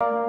you